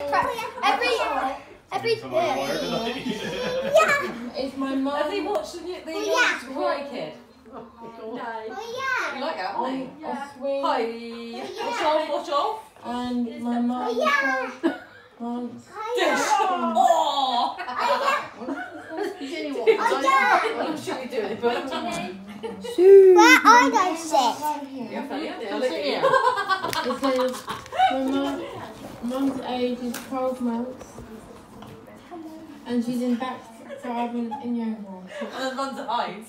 Every, every, Yeah. Is my Have mum they watched the, the yeah. Karate Kid? Oh You yeah. like that, haven't on they? a swing Hi. Watch off, watch off. and my mum yeah. once Oh! Oh yeah. I'm sure you do it, but Where are they sit? you're funny, aren't you? Sit Look at here. you. It says my mum, mum's age is 12 months and she's in back driving in Yeovil. And then runs to hide.